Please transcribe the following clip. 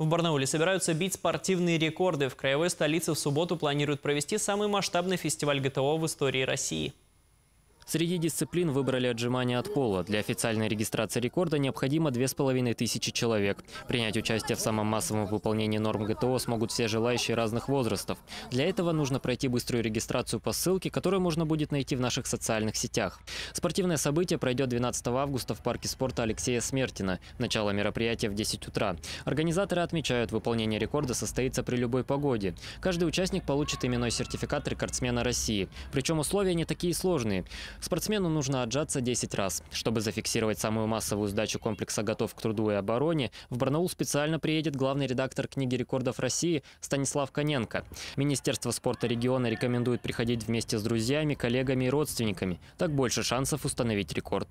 В Барнауле собираются бить спортивные рекорды. В краевой столице в субботу планируют провести самый масштабный фестиваль ГТО в истории России. Среди дисциплин выбрали отжимания от пола. Для официальной регистрации рекорда необходимо 2500 человек. Принять участие в самом массовом выполнении норм ГТО смогут все желающие разных возрастов. Для этого нужно пройти быструю регистрацию по ссылке, которую можно будет найти в наших социальных сетях. Спортивное событие пройдет 12 августа в парке спорта Алексея Смертина. Начало мероприятия в 10 утра. Организаторы отмечают, выполнение рекорда состоится при любой погоде. Каждый участник получит именной сертификат рекордсмена России. Причем условия не такие сложные. Спортсмену нужно отжаться 10 раз. Чтобы зафиксировать самую массовую сдачу комплекса «Готов к труду и обороне», в Барнаул специально приедет главный редактор книги рекордов России Станислав Коненко. Министерство спорта региона рекомендует приходить вместе с друзьями, коллегами и родственниками. Так больше шансов установить рекорд.